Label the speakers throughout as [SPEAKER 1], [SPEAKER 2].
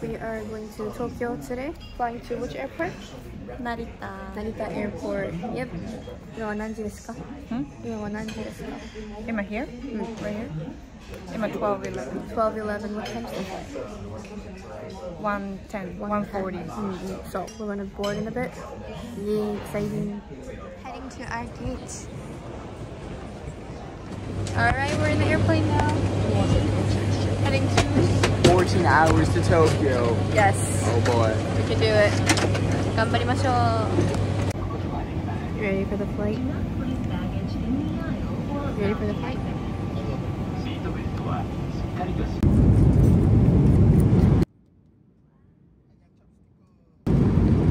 [SPEAKER 1] We are going to Tokyo today. Flying to which airport?
[SPEAKER 2] Narita.
[SPEAKER 1] Narita Airport. Yep. You are Nanji desu ka?
[SPEAKER 2] Hmm?
[SPEAKER 1] You are Nanji desu ka?
[SPEAKER 2] Am I here?
[SPEAKER 1] Mm.
[SPEAKER 2] Right here? Am I twelve eleven?
[SPEAKER 1] Twelve eleven. What time is the flight?
[SPEAKER 2] 110, 140.
[SPEAKER 1] Mm -hmm. So we're going to board in a bit. Yay, exciting. Heading to our gate. Alright, we're in the airplane now. Heading to
[SPEAKER 3] 14 hours to Tokyo.
[SPEAKER 1] Yes.
[SPEAKER 3] Oh boy.
[SPEAKER 1] We can do it. 頑張りましょう. You ready for the flight? You ready for the flight?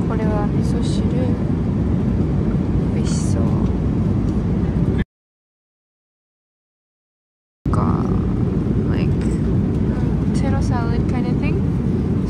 [SPEAKER 1] これは味噌汁美味しそうか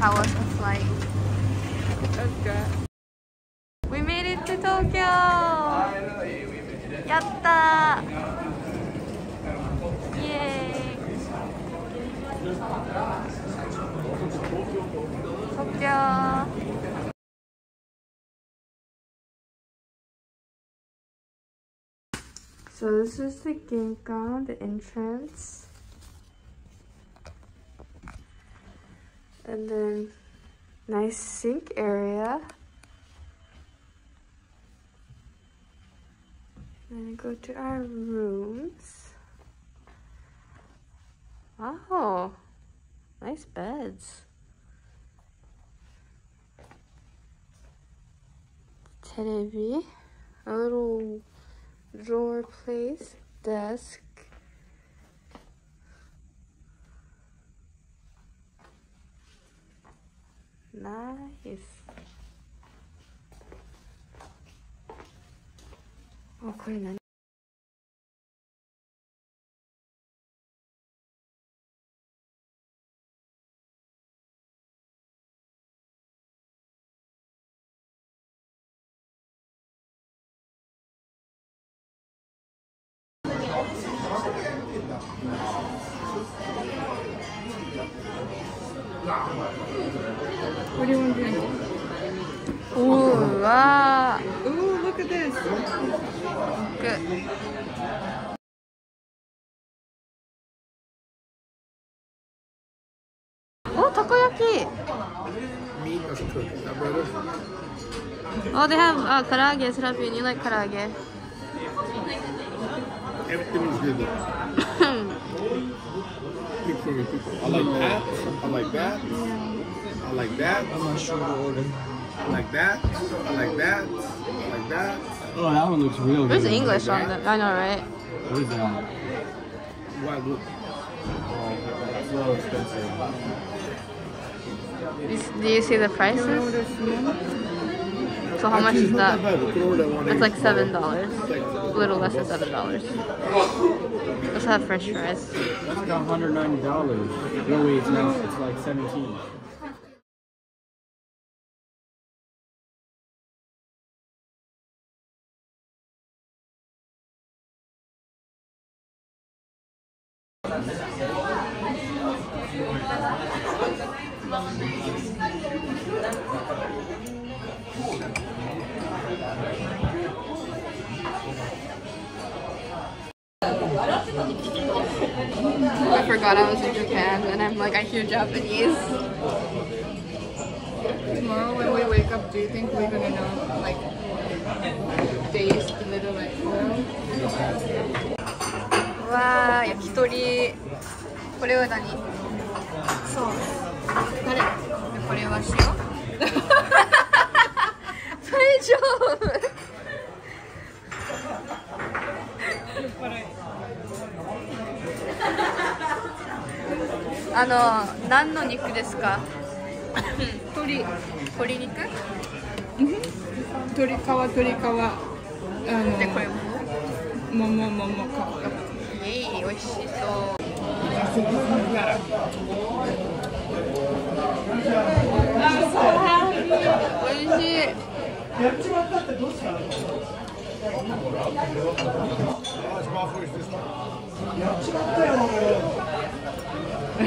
[SPEAKER 1] powers of flying. Okay. We made it to Tokyo! Yatta! Yay! Tokyo! So this is the Genkan, the entrance. And then nice sink area. And Then go to our rooms. Wow, nice beds. Television, a little drawer place, desk. Nice. あ、これ何？うわー
[SPEAKER 2] Ooh, look at this.
[SPEAKER 1] Good. Oh, takoyaki.
[SPEAKER 3] Meat that's cooked. That brother.
[SPEAKER 1] Oh, they have uh, karage, Serapin. You like karage.
[SPEAKER 3] Everything is good. Pick for me, pick for me. I like mm-hmm. that. I like that. I like that. I'm not sure the order. I like that. I like that. I like that.
[SPEAKER 4] Oh, that one looks real good.
[SPEAKER 1] There's
[SPEAKER 4] good.
[SPEAKER 1] English on them. I know, right?
[SPEAKER 4] What is that?
[SPEAKER 3] Why look?
[SPEAKER 4] Oh, it's a little expensive.
[SPEAKER 1] Do you see the prices? So how much is that? It's like seven dollars. A little less than seven dollars. Let's have French fries.
[SPEAKER 4] That's got $190. No, wait, it's now it's like 17
[SPEAKER 1] forgot I was in Japan and I'm like I hear Japanese.
[SPEAKER 2] Tomorrow when we wake up, do you think we're gonna know like days the little like world?
[SPEAKER 1] わー、焼き鳥。これは何そう。誰でこれは塩大丈夫あの、何の肉ですか？
[SPEAKER 2] 鶏。
[SPEAKER 1] 鶏肉？で
[SPEAKER 2] 鶏皮鶏皮。あの
[SPEAKER 1] これも
[SPEAKER 2] もももも皮
[SPEAKER 1] イエイ美味しそう。美味しいう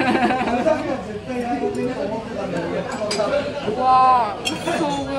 [SPEAKER 1] わー、そう